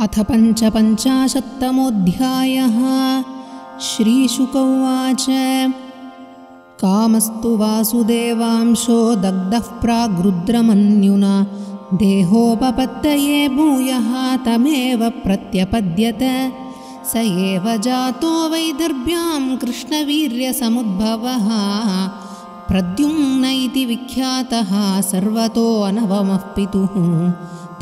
अथ पञ्चपञ्चाशत्तमोऽध्यायः। श्रीशुक उवाच। कामस्तु वासुदेवांशो दग्धः प्रागृद्रमन्युना देहोपपत्तये भूयः तमेव प्रत्यपद्यत। स एव जातो वैदर्भ्यां कृष्णवीर्यसमुद्भवः। प्रद्युम्न इति विख्यातः सर्वतो अनवमः पितुः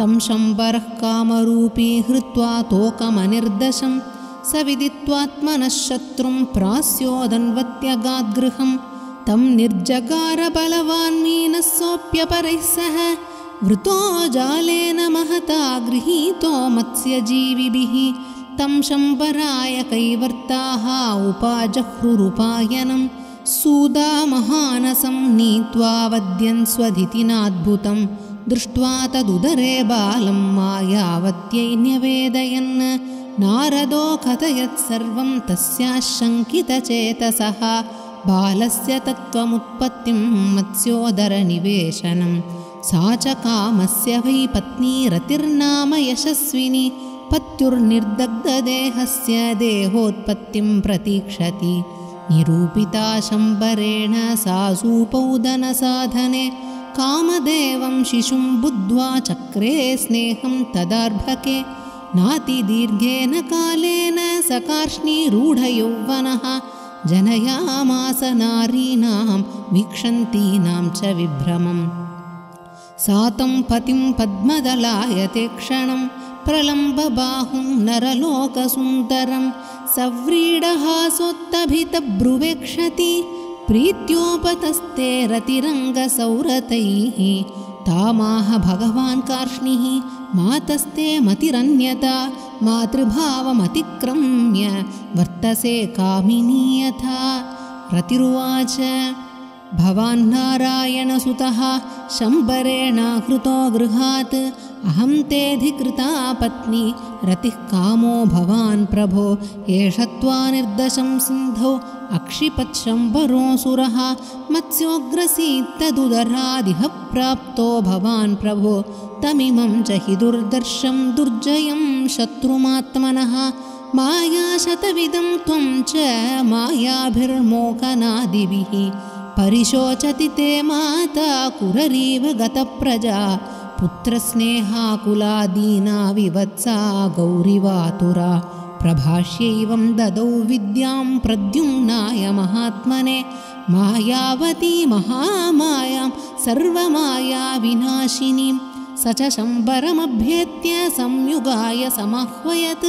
तं शम्बरः कामरूपी हृत्वा तोकमनिर्दशं स विदित्वात्मनः शत्रुं प्रास्योदन्वत्यगाद्गृहं। तं निर्जगारबलवान् मीनस्सोऽप्यपरैः सह वृतो जालेन महता गृहीतो मत्स्यजीविभिः। तं शम्बराय कैवर्ताः उपाजह्रुरुपायनं सूदामहानसं नीत्वा वद्यन् स्वधितिनाद्भुतं दृष्ट्वा तदुदरे बालं मायावत्यै न्यवेदयन्। नारदो कथयत् सर्वं तस्याः शङ्कितचेतसः बालस्य तत्त्वमुत्पत्तिं मत्स्योदरनिवेशनं। सा च कामस्य वै पत्नी रतिर्नाम यशस्विनी। पत्युर्निर्दग्धदेहस्य देहोत्पत्तिं प्रतीक्षति। निरूपिता शम्बरेण सा सूपौदनसाधने कामदेवं शिशुं बुद्ध्वा चक्रे स्नेहं तदार्भके नातिदीर्घेन कालेन सकार्ष्णीरूढयौवनः जनयामास नारीणां वीक्षन्तीनां च विभ्रमम्। सा तं पतिं पद्मदलायते क्षणं प्रलम्बबाहुं नरलोकसुन्दरं सव्रीडहासोत्तभितब्रुवेक्षति प्रीत्योपतस्ते रतिरङ्गसौरतैः तामाह भगवान् कार्ष्णिः मातस्ते मतिरन्यता मातृभावमतिक्रम्य वर्तसे कामिनी यथा रतिरुवाच भवान् नारायणसुतः शम्बरेणाहृतो गृहात् अहं तेऽधिकृता पत्नी रतिः कामो भवान् प्रभो एष त्वा निर्दशं सिन्धौ अक्षिपच्छम्बरोऽसुरः मत्स्योग्रसीत्तदुदरादिह प्राप्तो भवान् प्रभो तमिमं च हि दुर्दर्शं दुर्जयं शत्रुमात्मनः मायाशतविदं त्वं च मायाभिर्मोहनादिभिः परिशोचति ते माता कुररीव गतप्रजा पुत्रस्नेहाकुलादीना विवत्सा गौरिवातुरा। प्रभाष्यैवं ददौ विद्यां प्रद्युम्नाय महात्मने मायावती महामायां सर्वमायाविनाशिनीं स च शम्बरमभ्येत्य संयुगाय समाह्वयत्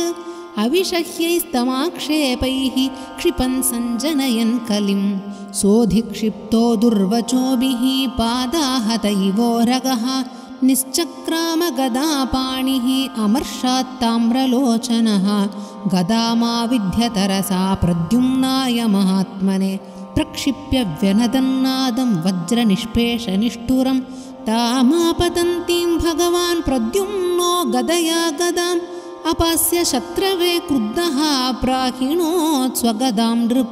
अविषह्यैस्तमाक्षेपैः क्षिपन् सञ्जनयन् कलिं सोऽधिक्षिप्तो दुर्वचोभिः पादाहतैवोरगः निश्चक्रामगदापाणिः अमर्षात्ताम्रलोचनः। गदामाविध्यतरसा प्रद्युम्नाय महात्मने। प्रक्षिप्य व्यनदन्नादं वज्रनिष्पेषनिष्ठुरं। तामापतन्तीं भगवान् प्रद्युम्नो गदया गदाम् अपास्य शत्रवे क्रुद्धः प्राहिणोत्स्वगदां नृप।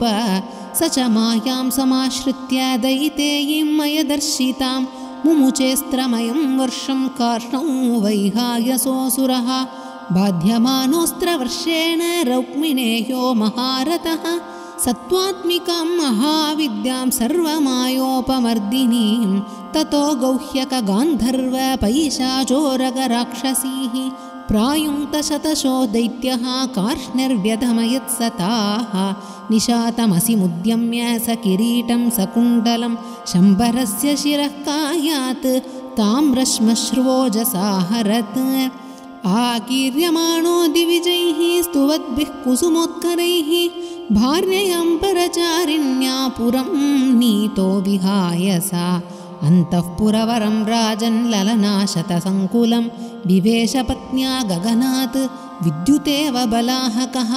स च मायां समाश्रित्य दयितेयीं मयदर्शितां। मुमुचेस्त्रमयं वर्षं कार्ष्णौ वैहायसोऽसुरः। बाध्यमानोऽस्त्रवर्षेण रौक्मिणेयो महारथः। सत्त्वात्मिकां महाविद्यां सर्वमायोपमर्दिनीं। ततो गौह्यकगान्धर्वपैशाचोरगराक्षसीः प्रायुङ्क्तशतशो दैत्यः कार्ष्णिर्व्यधमयत्सताः निशातमसि मुद्यम्य स किरीटं सकुण्डलं शम्बरस्य शिरः कायात् ताम्रश्मश्रुवोजसाहरत् आकीर्यमाणो दिविजैः स्तुवद्भिः कुसुमोत्करैः भार्ययम्बरचारिण्या पुरं नीतो विहाय सा अन्तःपुरवरं राजन् ललनाशतसङ्कुलं विवेशपत्न्या गगनात् विद्युतेव बलाहकः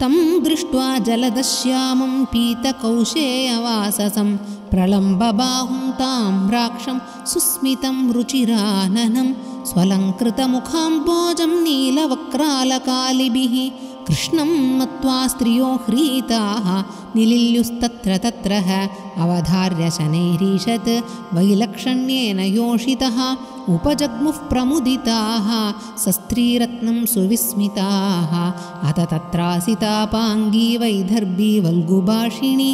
तं दृष्ट्वा जलदश्यामं पीतकौशेयवाससं प्रलम्बबाहुं ताम्राक्षं सुस्मितं रुचिराननं स्वलङ्कृतमुखाम्बोजं नीलवक्रालकालिभिः कृष्णं मत्वा स्त्रियो ह्रीताः निलिल्युस्तत्र तत्र अवधार्य शनैरीषत् वैलक्षण्येन योषितः उपजग्मुः प्रमुदिताः सस्त्रीरत्नं सुविस्मिताः अथ तत्रासितापाङ्गी वैदर्भी वल्गुभाषिणी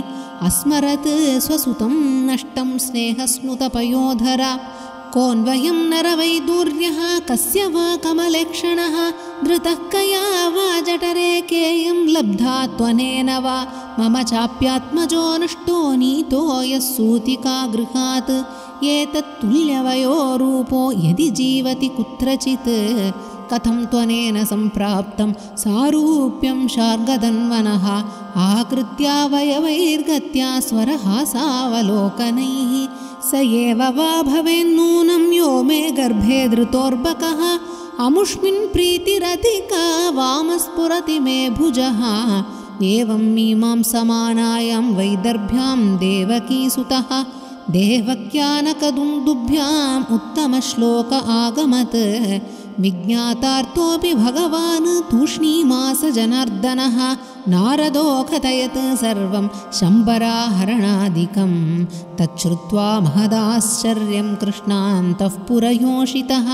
अस्मरत् स्वसुतं नष्टं स्नेहस्नुतपयोधरा कोऽन्वयं नरवैदूर्यः कस्य वा कमलेक्षणः? धृतः कया वा जठरे केयं लब्धा त्वनेन वा? मम चाप्यात्मजो नष्टो नीतो यः सूतिका गृहात् एतत्तुल्यवयो रूपो यदि जीवति कुत्रचित्? कथं त्वनेन सम्प्राप्तं सारूप्यं शार्गदन्वनः? आकृत्यावयवैर्गत्या स्वरहासावलोकनैः स एव वा भवेन्नूनं यो मे गर्भे धृतोर्बकः। अमुष्मिन् प्रीतिरधिका वामस्फुरति मे भुजः। एवं मीमां समानायां वैदर्भ्यां देवकीसुतः। देवक्यानकदुन्दुभ्याम् उत्तमश्लोक आगमत् विज्ञातार्थोऽपि भगवान् तूष्णीमास जनार्दनः नारदो कथयत् सर्वं शम्बराहरणादिकं तच्छ्रुत्वा महदाश्चर्यं कृष्णान्तः पुरयोषितः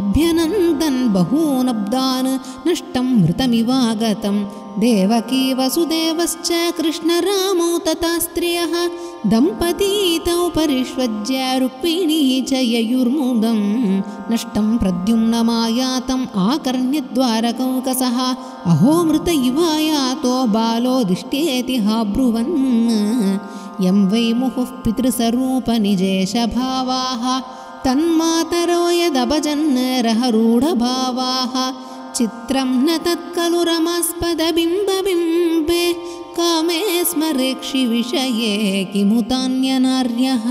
अभ्यनन्दन् बहूनब्दान् नष्टं मृतमिवागतं देवकी वसुदेवश्च कृष्णरामौ तथा स्त्रियः दम्पती तौ परिष्वज्य रुक्मिणी च ययुर्मुदं नष्टं प्रद्युम्नमायातम् आकर्ण्यद्वारकौकसः अहो मृत इवायातो बालो दिष्टेति हा ब्रुवन् यं वै मुहुः पितृस्वरूपनिजेशभावाः तन्मातरो यदभजन् रहरूढभावाः चित्रं न तत्खलु रमास्पदबिम्बबिम्बे कामे स्मरेक्षिविषये किमुतान्यनार्यः।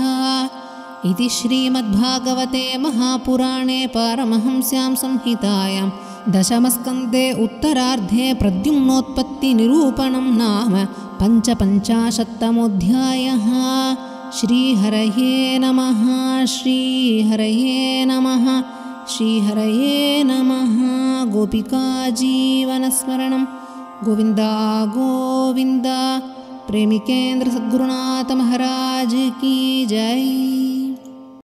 इति श्रीमद्भागवते महापुराणे पारमहंस्यां संहितायां दशमस्कन्धे उत्तरार्धे प्रद्युम्नोत्पत्तिनिरूपणं नाम पञ्चपञ्चाशत्तमोऽध्यायः। श्रीहरये नमः श्रीहरये नमः श्रीहरये नमः गोपिकाजीवनस्मरणं गोविन्दा गोविन्द प्रेमिकेन्द्र सद्गुरुनाथ महाराज की जय